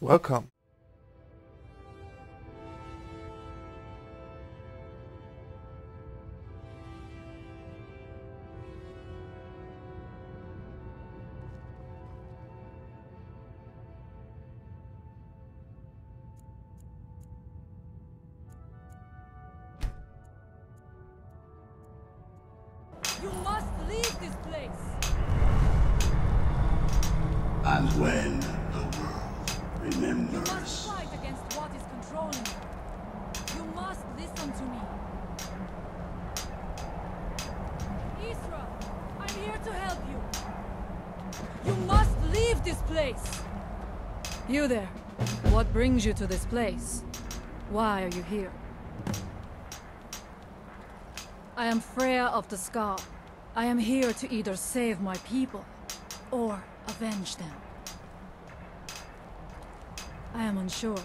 Welcome. Brings you to this place? Why are you here? I am Frea of the Skaal. I am here to either save my people or avenge them. I am unsure.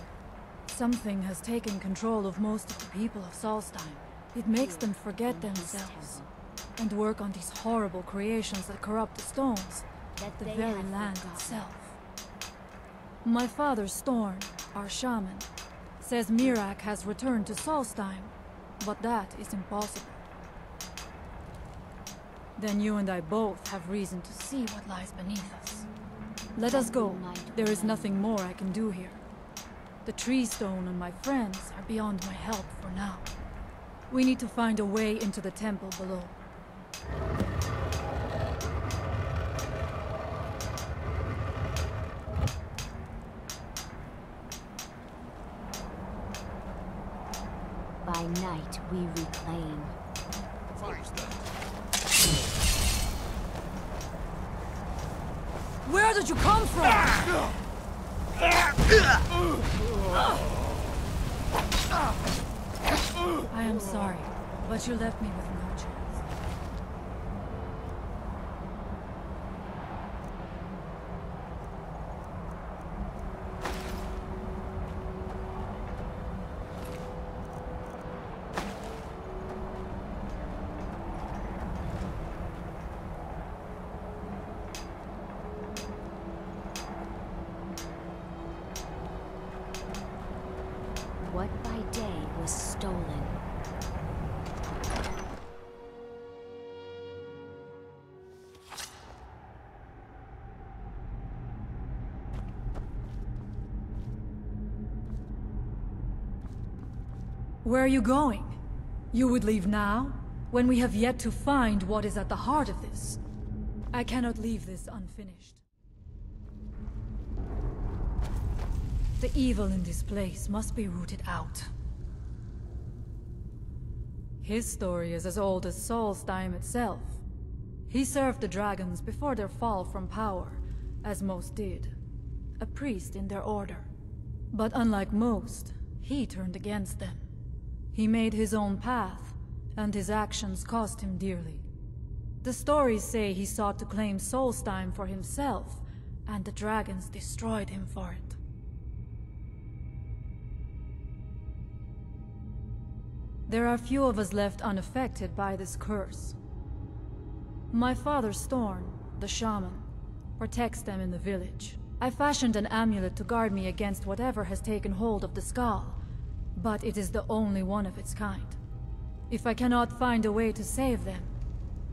Something has taken control of most of the people of Solstheim. It makes them forget themselves and work on these horrible creations that corrupt the stones, the very land itself. My father, Storn, our shaman, says Miraak has returned to Solstheim, but that is impossible. Then you and I both have reason to see what lies beneath us. Let us go. There is nothing more I can do here. The tree stone and my friends are beyond my help for now. We need to find a way into the temple below. Where are you going? You would leave now? When we have yet to find what is at the heart of this? I cannot leave this unfinished. The evil in this place must be rooted out. His story is as old as Solstheim itself. He served the dragons before their fall from power, as most did. A priest in their order. But unlike most, he turned against them. He made his own path, and his actions cost him dearly. The stories say he sought to claim Solstheim for himself, and the dragons destroyed him for it. There are few of us left unaffected by this curse. My father Storn, the shaman, protects them in the village. I fashioned an amulet to guard me against whatever has taken hold of the Skaal, but it is the only one of its kind. If I cannot find a way to save them,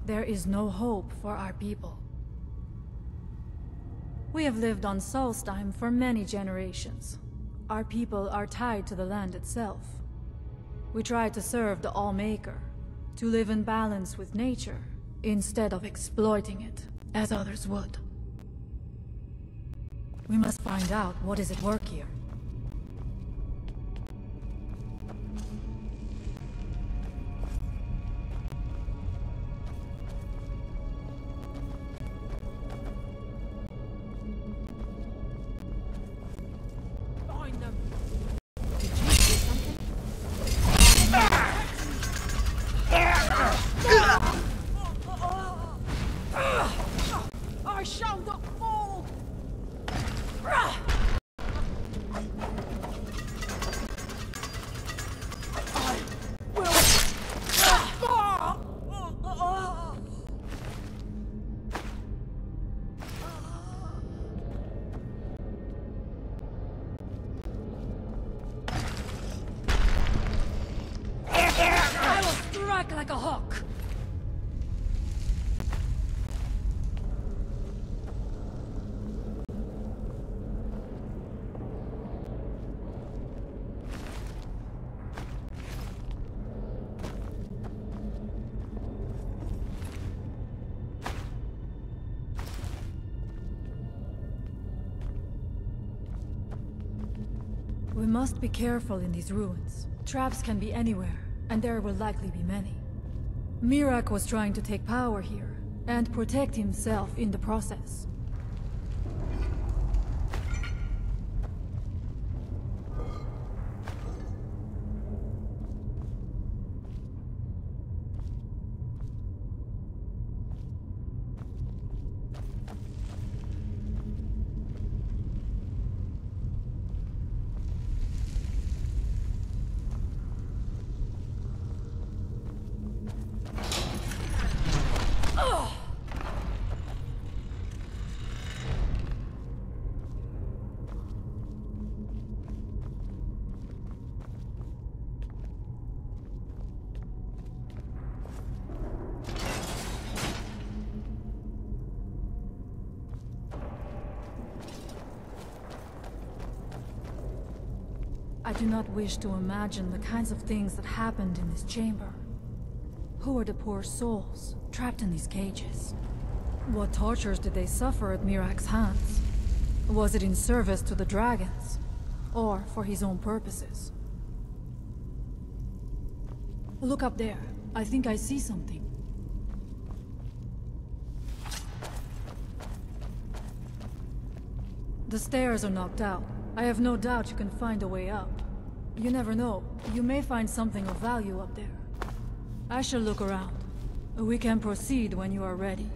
there is no hope for our people. We have lived on Solstheim for many generations. Our people are tied to the land itself. We try to serve the Allmaker, to live in balance with nature, instead of exploiting it, as others would. We must find out what is at work here. Must be careful in these ruins. Traps can be anywhere, and there will likely be many. Miraak was trying to take power here, and protect himself in the process. I do not wish to imagine the kinds of things that happened in this chamber. Who are the poor souls, trapped in these cages? What tortures did they suffer at Miraak's hands? Was it in service to the dragons? Or for his own purposes? Look up there. I think I see something. The stairs are knocked out. I have no doubt you can find a way up. You never know. You may find something of value up there. I shall look around. We can proceed when you are ready.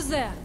Who's there?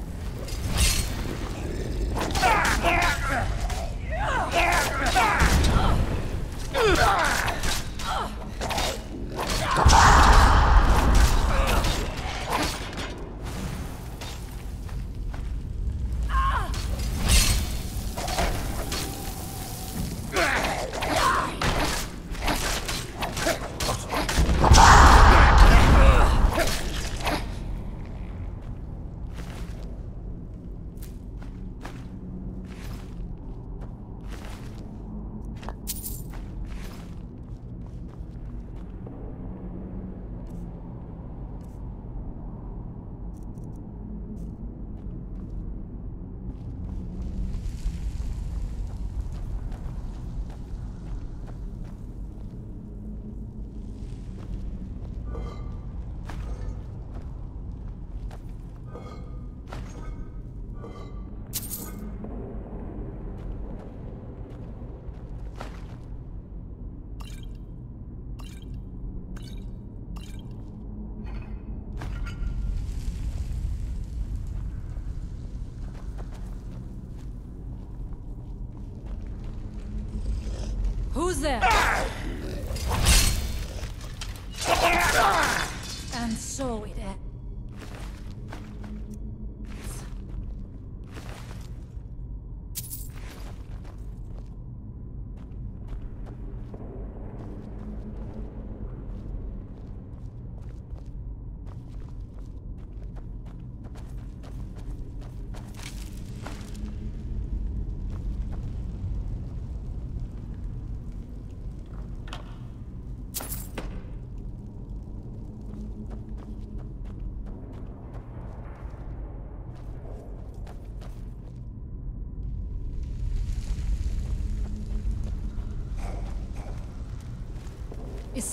Who's there?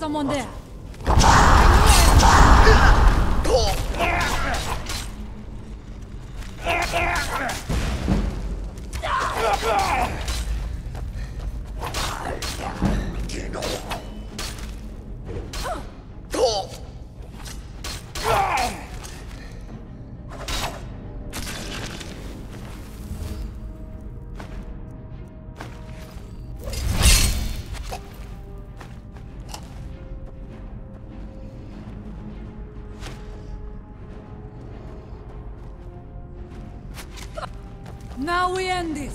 Someone there? Now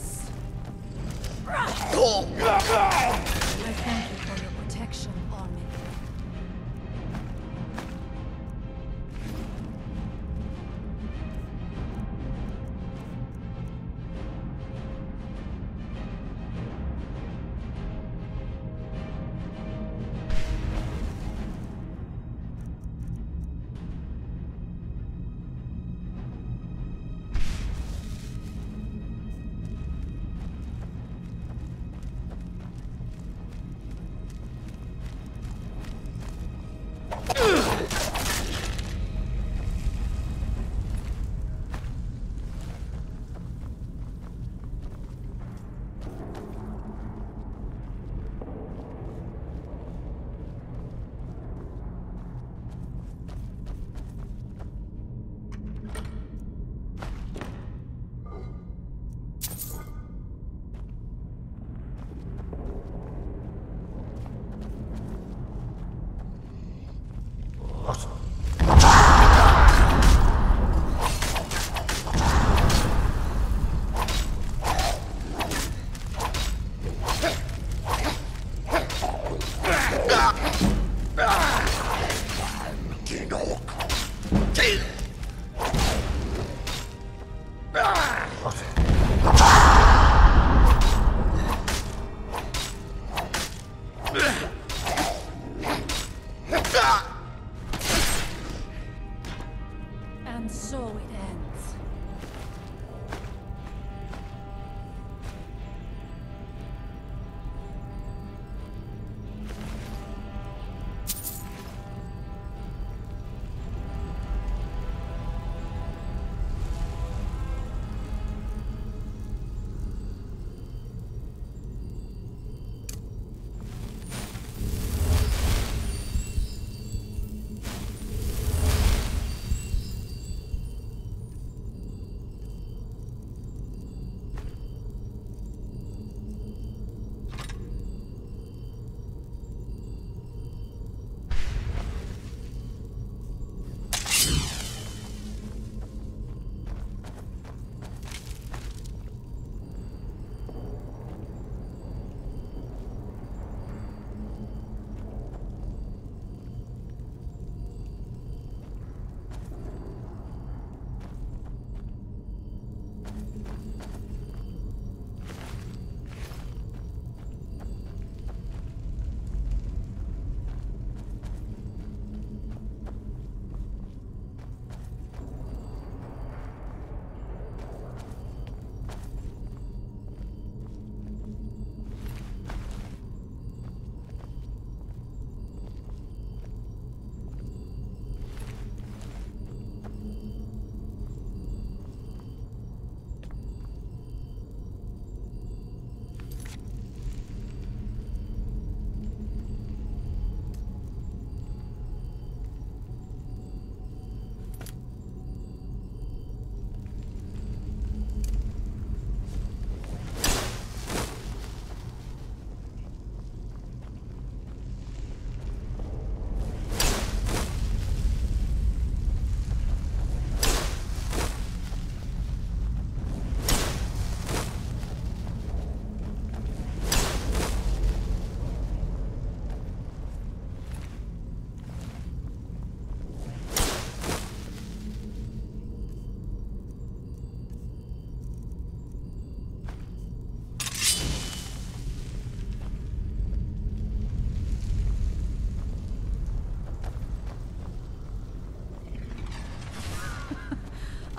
And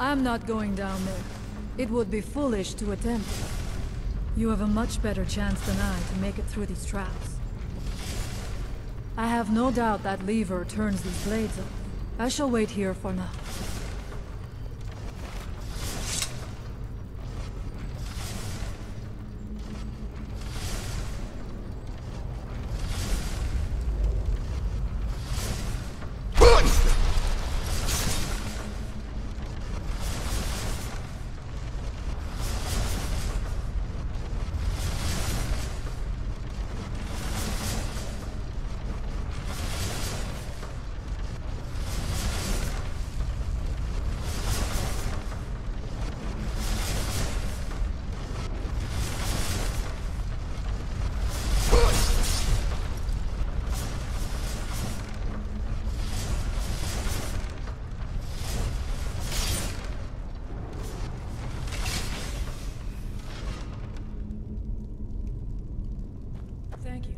I'm not going down there. It would be foolish to attempt. You have a much better chance than I to make it through these traps. I have no doubt that lever turns these blades off. I shall wait here for now. Thank you.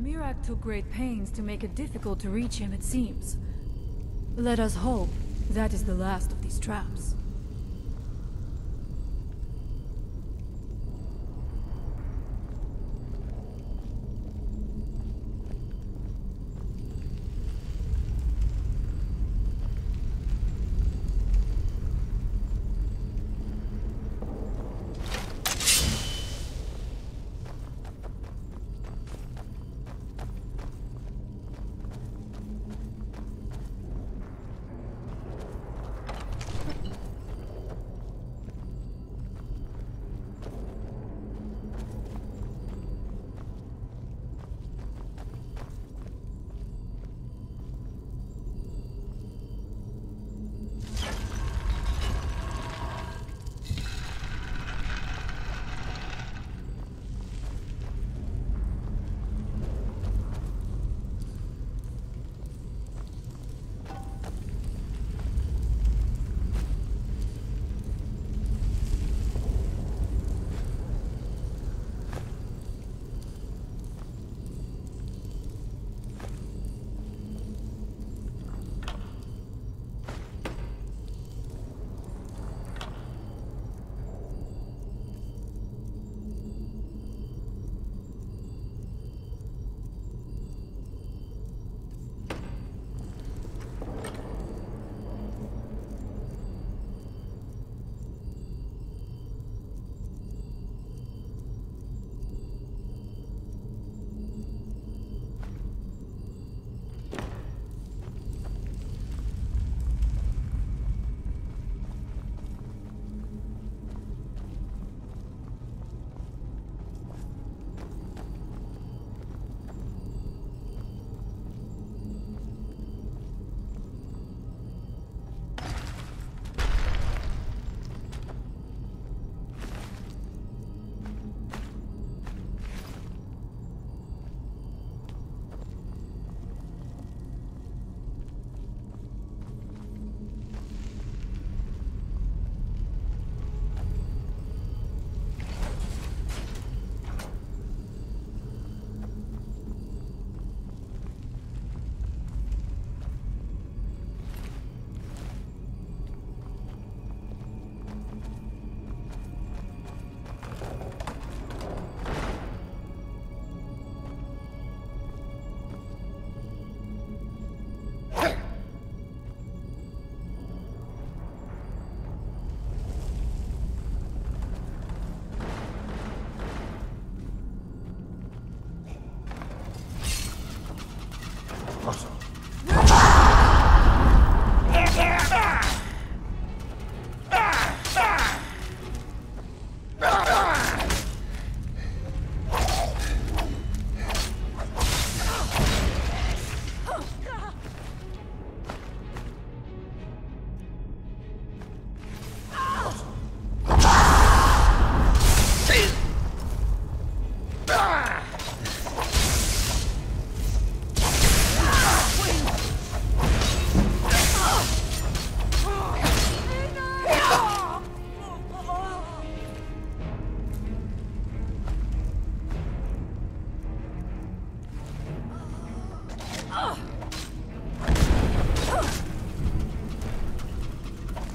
Miraak took great pains to make it difficult to reach him, it seems. Let us hope that is the last of these traps.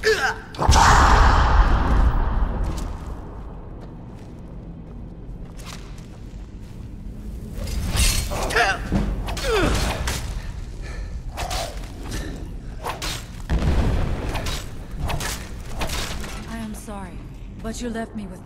I am sorry, but you left me with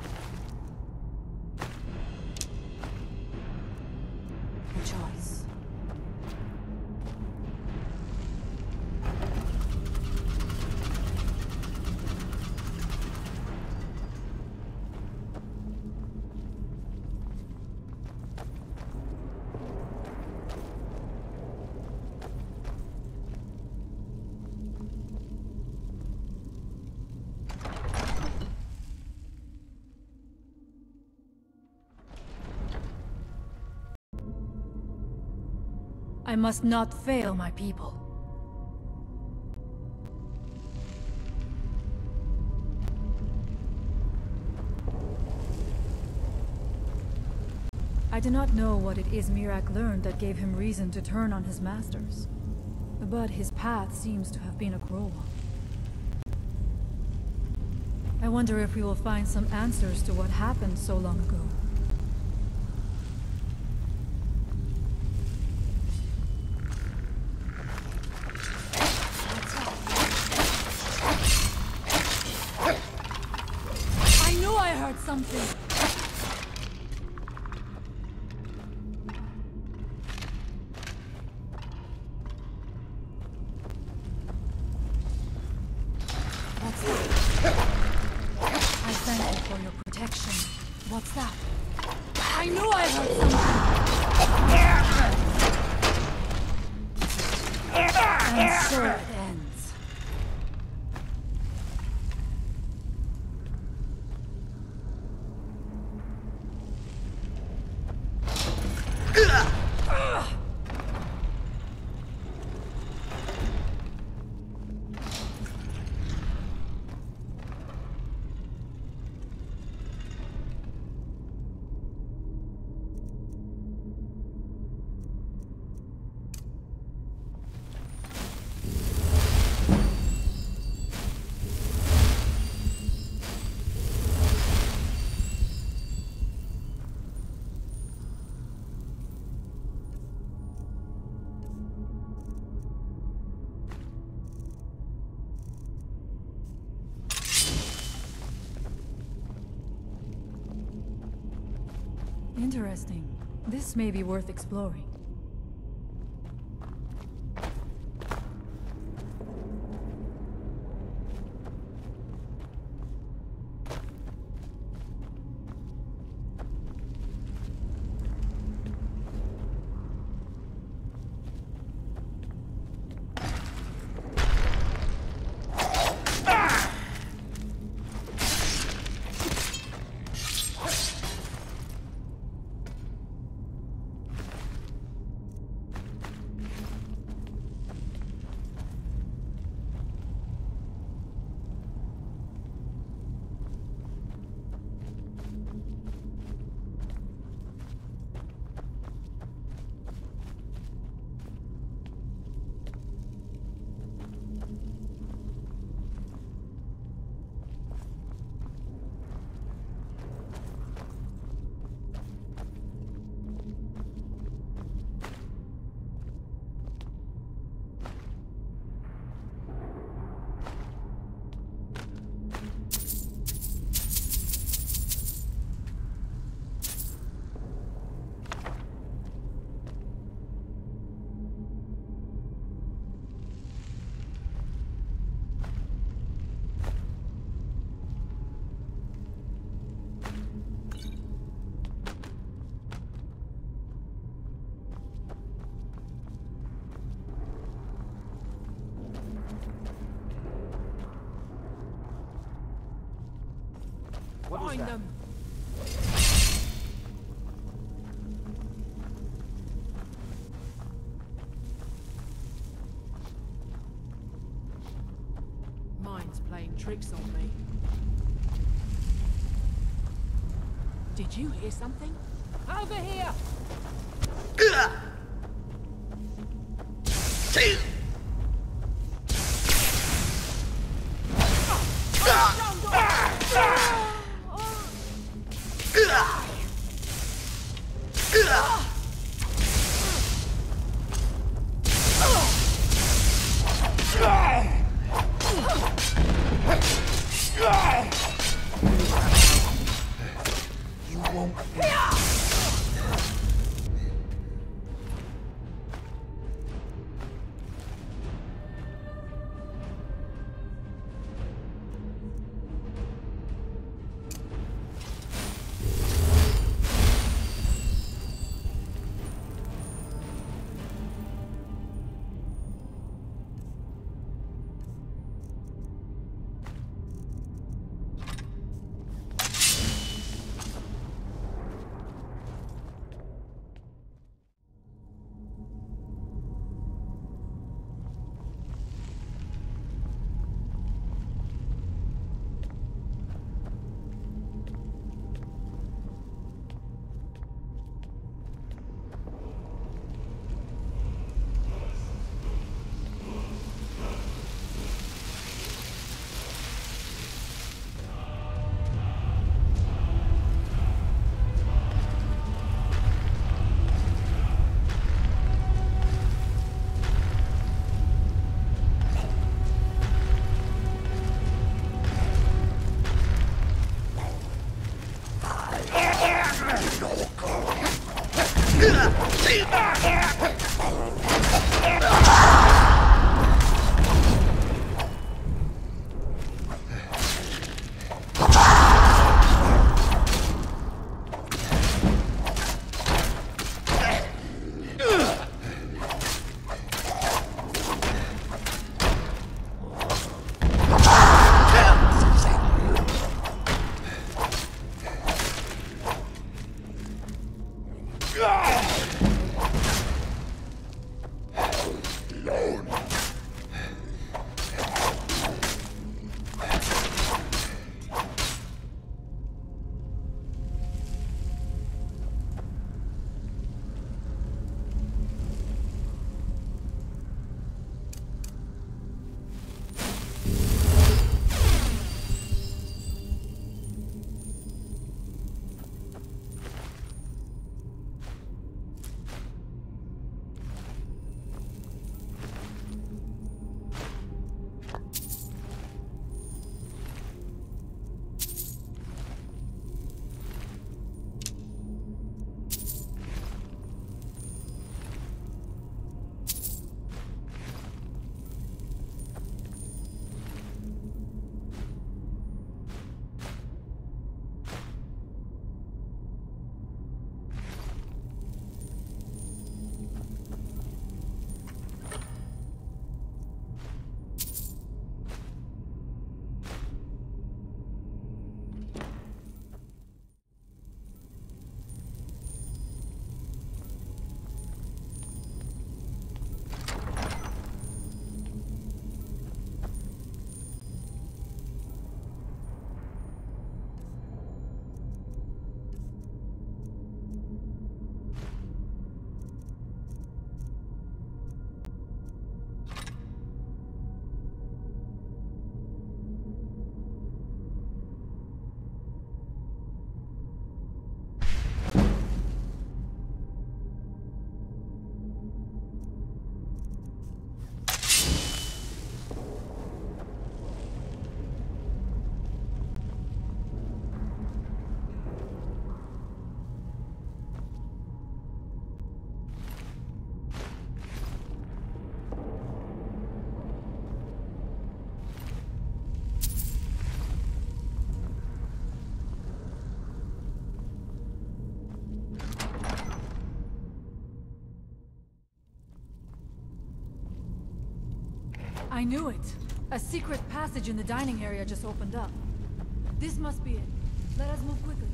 I must not fail my people. I do not know what it is Miraak learned that gave him reason to turn on his masters. But his path seems to have been a cruel one. I wonder if we will find some answers to what happened so long ago. Interesting. This may be worth exploring. That? them! Mine's playing tricks on me. Did you hear something? Over here! como. I knew it. A secret passage in the dining area just opened up. This must be it. Let us move quickly.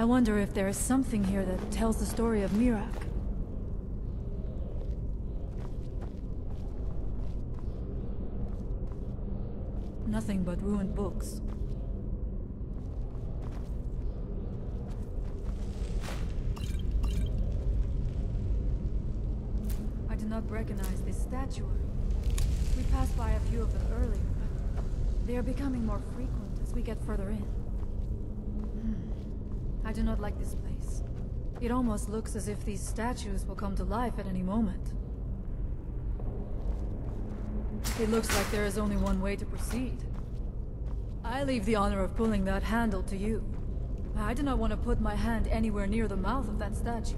I wonder if there is something here that tells the story of Miraak. Nothing but ruined books. I do not recognize this statuary. We passed by a few of them earlier, but they are becoming more frequent as we get further in. I do not like this place. It almost looks as if these statues will come to life at any moment. It looks like there is only one way to proceed. I leave the honor of pulling that handle to you. I do not want to put my hand anywhere near the mouth of that statue.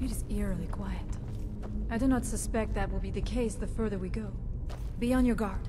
It is eerily quiet. I do not suspect that will be the case the further we go. Be on your guard.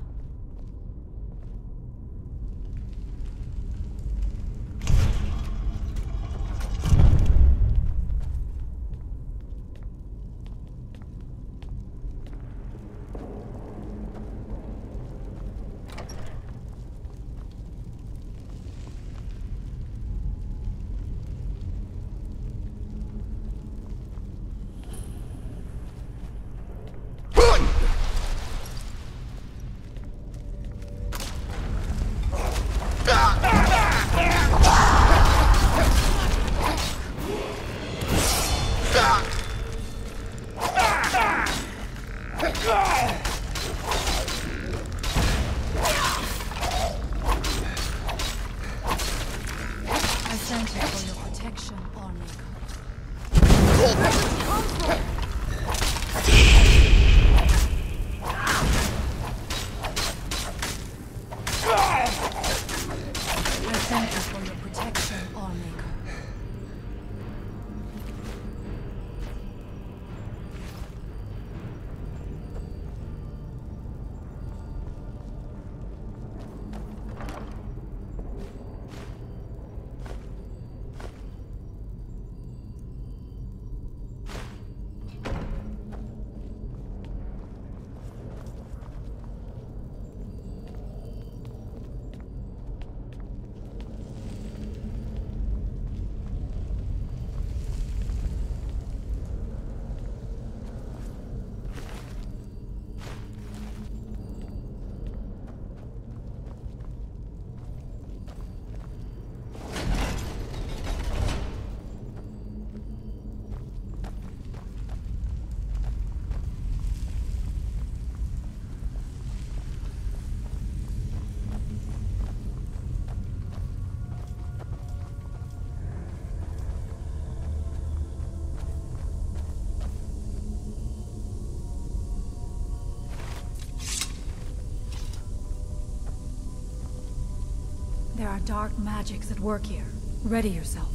There are dark magics at work here. Ready yourself.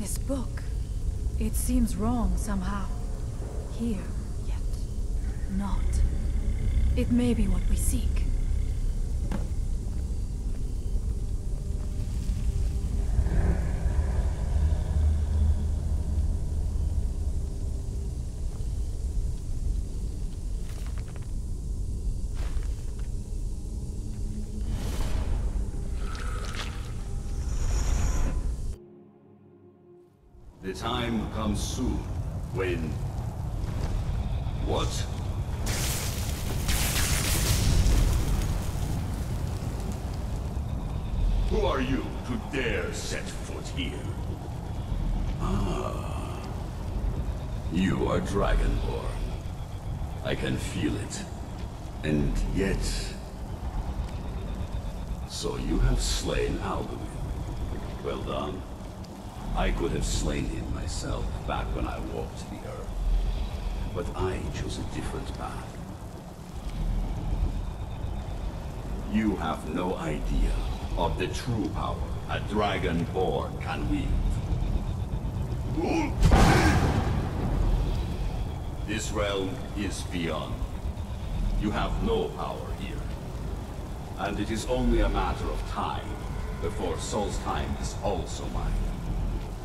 This book, it seems wrong somehow. Here, yet not. It may be what we seek. Time comes soon when... What? Who are you to dare set foot here? Ah. You are Dragonborn. I can feel it. And yet... So you have slain Alduin. Well done. I could have slain him myself back when I walked the earth. But I chose a different path. You have no idea of the true power a Dragonborn can wield. This realm is beyond. You have no power here. And it is only a matter of time before Solstheim is also mine.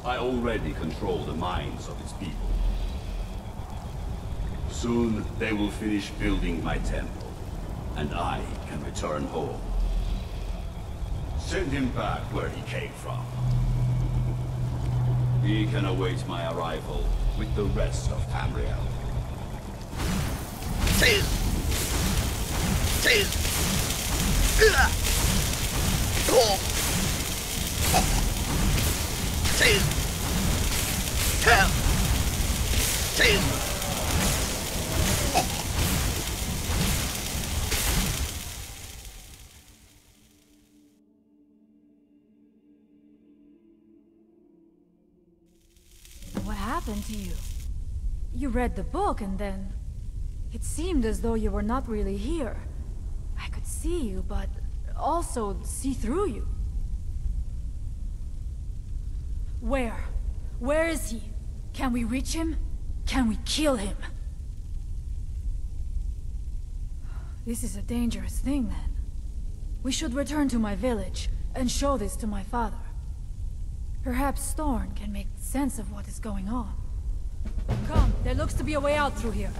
I already control the minds of its people. Soon they will finish building my temple, and I can return home. Send him back where he came from. He can await my arrival with the rest of Tamriel. What You read the book and then... It seemed as though you were not really here. I could see you, but also see through you. Where? Where is he? Can we reach him? Can we kill him? This is a dangerous thing, then. We should return to my village and show this to my father. Perhaps Storn can make sense of what is going on. Come, there looks to be a way out through here.